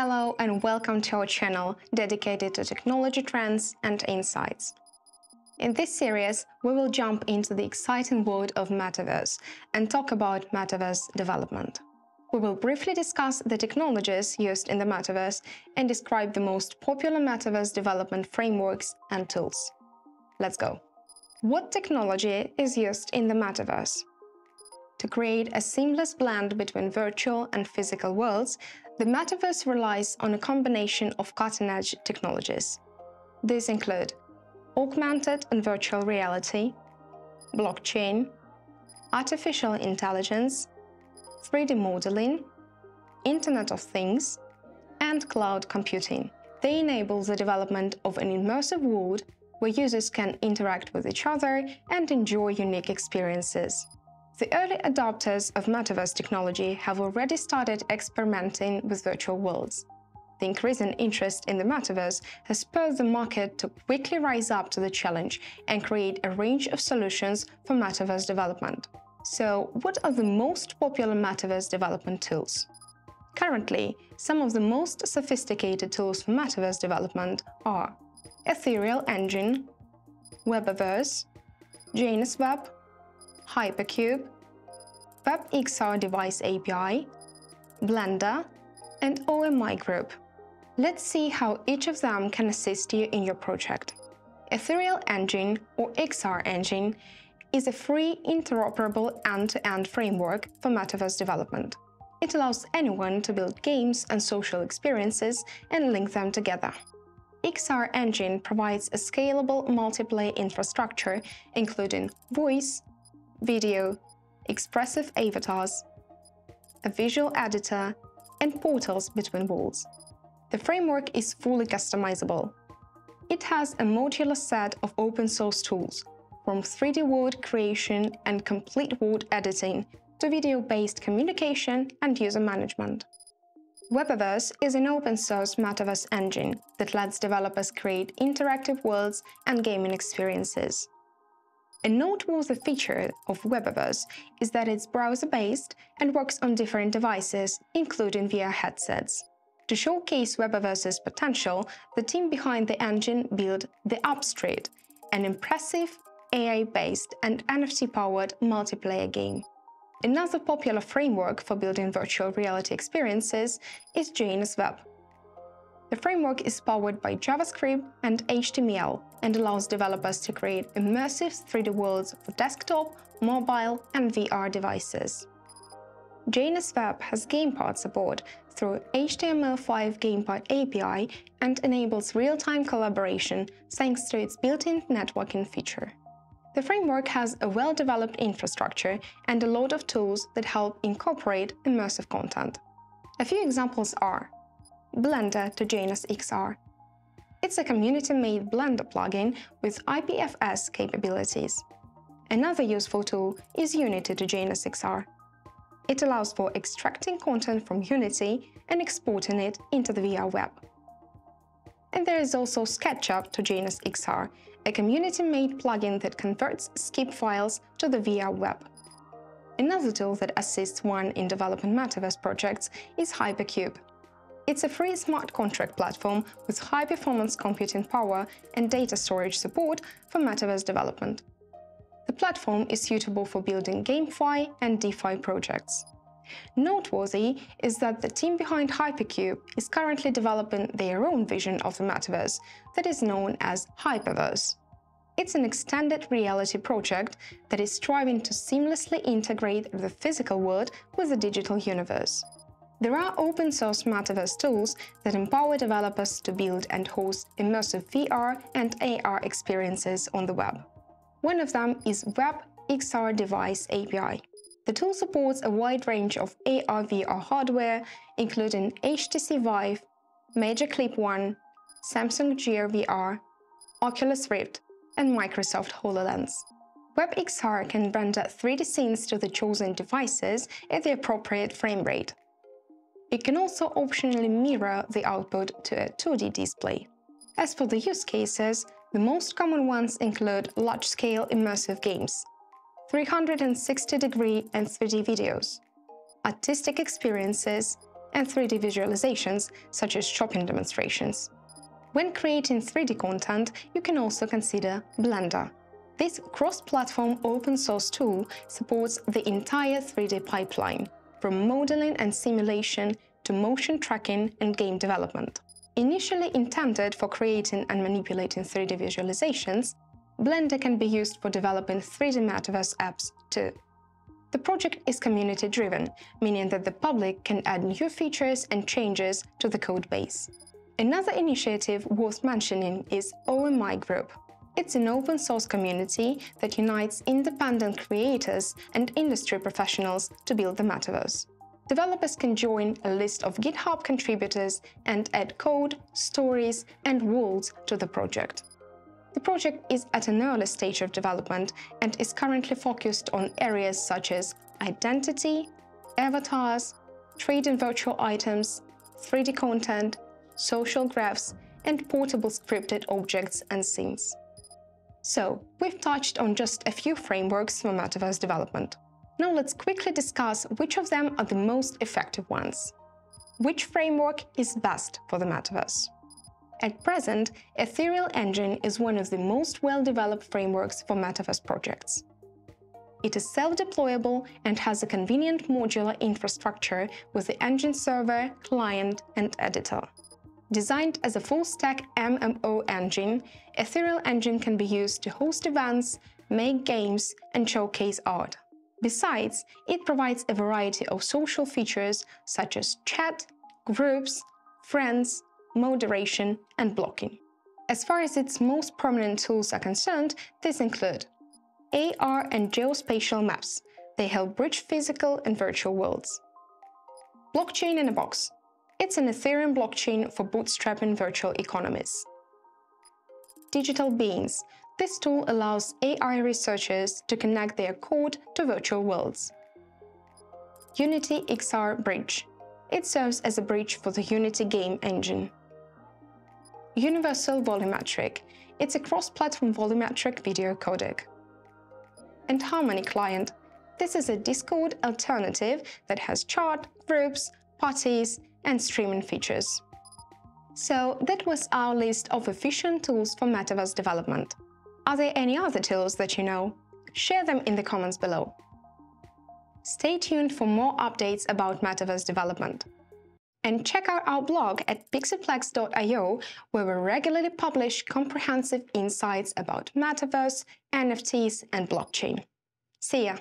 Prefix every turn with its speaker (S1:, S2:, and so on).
S1: Hello and welcome to our channel dedicated to technology trends and insights. In this series, we will jump into the exciting world of metaverse and talk about metaverse development. We will briefly discuss the technologies used in the metaverse and describe the most popular metaverse development frameworks and tools. Let's go. What technology is used in the metaverse? To create a seamless blend between virtual and physical worlds, the metaverse relies on a combination of cutting-edge technologies. These include augmented and virtual reality, blockchain, artificial intelligence, 3D modeling, Internet of Things, and cloud computing. They enable the development of an immersive world where users can interact with each other and enjoy unique experiences. The early adopters of metaverse technology have already started experimenting with virtual worlds. The increasing interest in the metaverse has spurred the market to quickly rise up to the challenge and create a range of solutions for metaverse development. So, what are the most popular metaverse development tools? Currently, some of the most sophisticated tools for metaverse development are Ethereal Engine, Webaverse, Janus Web, Hypercube, WebXR Device API, Blender, and OMI Group. Let's see how each of them can assist you in your project. Ethereal Engine, or XR Engine, is a free, interoperable end-to-end -end framework for metaverse development. It allows anyone to build games and social experiences and link them together. XR Engine provides a scalable multiplayer infrastructure, including voice, video, expressive avatars, a visual editor, and portals between worlds. The framework is fully customizable. It has a modular set of open source tools, from 3D world creation and complete world editing to video-based communication and user management. Webaverse is an open-source metaverse engine that lets developers create interactive worlds and gaming experiences. A noteworthy feature of Webaverse is that it's browser-based and works on different devices, including VR headsets. To showcase Webaverse's potential, the team behind the engine built the Upstreet, an impressive AI-based and NFT-powered multiplayer game. Another popular framework for building virtual reality experiences is Janus Web. The framework is powered by JavaScript and HTML and allows developers to create immersive 3D worlds for desktop, mobile, and VR devices. Janus Web has gamepad support through HTML5 gamepad API and enables real-time collaboration thanks to its built-in networking feature. The framework has a well-developed infrastructure and a lot of tools that help incorporate immersive content. A few examples are Blender to Janus XR. It's a community-made Blender plugin with IPFS capabilities. Another useful tool is Unity to Janus XR. It allows for extracting content from Unity and exporting it into the VR web. And there is also SketchUp to Janus XR, a community-made plugin that converts skip files to the VR web. Another tool that assists one in developing metaverse projects is Hypercube. It's a free smart contract platform with high-performance computing power and data storage support for metaverse development. The platform is suitable for building GameFi and DeFi projects. Noteworthy is that the team behind Hypercube is currently developing their own vision of the metaverse that is known as Hyperverse. It's an extended reality project that is striving to seamlessly integrate the physical world with the digital universe. There are open source metaverse tools that empower developers to build and host immersive VR and AR experiences on the web. One of them is Web XR Device API. The tool supports a wide range of AR/VR hardware, including HTC Vive, Magic Leap 1, Samsung Gear VR, Oculus Rift, and Microsoft HoloLens. WebXR can render 3D scenes to the chosen devices at the appropriate frame rate. It can also optionally mirror the output to a 2D display. As for the use cases, the most common ones include large-scale immersive games, 360-degree and 3D videos, artistic experiences, and 3D visualizations, such as shopping demonstrations. When creating 3D content, you can also consider Blender. This cross-platform open-source tool supports the entire 3D pipeline, from modeling and simulation to motion tracking and game development. Initially intended for creating and manipulating 3D visualizations, Blender can be used for developing 3D Metaverse apps too. The project is community-driven, meaning that the public can add new features and changes to the code base. Another initiative worth mentioning is OMI Group. It's an open-source community that unites independent creators and industry professionals to build the metaverse. Developers can join a list of GitHub contributors and add code, stories, and worlds to the project. The project is at an early stage of development and is currently focused on areas such as identity, avatars, trading virtual items, 3D content, social graphs, and portable scripted objects and scenes. So, we've touched on just a few frameworks for metaverse development. Now let's quickly discuss which of them are the most effective ones. Which framework is best for the metaverse? At present, Ethereal Engine is one of the most well-developed frameworks for metaverse projects. It is self-deployable and has a convenient modular infrastructure with the engine server, client, and editor. Designed as a full-stack MMO engine, Ethereal Engine can be used to host events, make games, and showcase art. Besides, it provides a variety of social features such as chat, groups, friends, moderation, and blocking. As far as its most prominent tools are concerned, these include AR and geospatial maps. They help bridge physical and virtual worlds. Blockchain in a box. It's an Ethereum blockchain for bootstrapping virtual economies. Digital Beings. This tool allows AI researchers to connect their code to virtual worlds. Unity XR Bridge. It serves as a bridge for the Unity game engine. Universal Volumetric. It's a cross-platform volumetric video codec. And Harmony Client. This is a Discord alternative that has chat, groups, parties, and streaming features. So that was our list of efficient tools for metaverse development. Are there any other tools that you know? Share them in the comments below. Stay tuned for more updates about metaverse development. And check out our blog at pixelplex.io, where we regularly publish comprehensive insights about metaverse, NFTs, and blockchain. See ya!